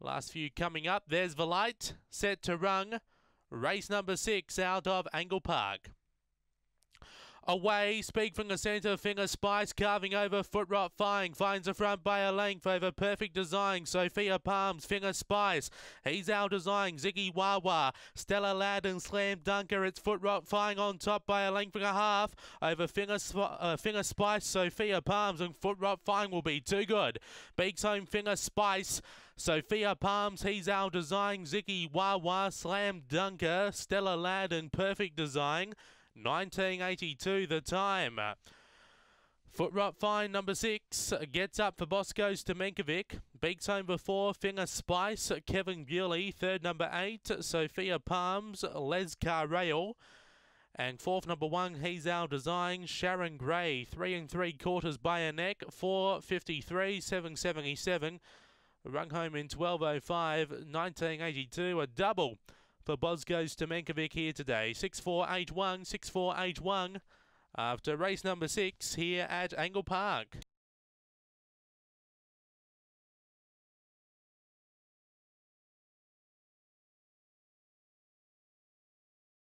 Last few coming up. There's the light set to run. Race number six out of Angle Park. Away, speak from the centre, finger spice, carving over, foot rot flying, finds the front by a length over perfect design, Sophia Palms, finger spice, he's our design, Ziggy Wawa, Stella Lad and Slam Dunker, it's foot rot flying on top by a length and a half, over finger, uh, finger spice, Sophia Palms and foot rot flying will be too good. Beaks home, finger spice, Sophia Palms, he's our design, Ziggy Wawa, Slam Dunker, Stella Lad and perfect design. 1982 the time. Foot rot fine number six gets up for Bosco Stamenkovic. Beaks home four Finger Spice, Kevin Bewley. Third number eight, Sophia Palms, Les Carrail. And fourth number one, he's our design, Sharon Gray. Three and three quarters by a neck, 453, 777. Rung home in 1205, 1982, a double for Bosco Stamenkovic here today. 6481, 6481 after race number six here at Angle Park.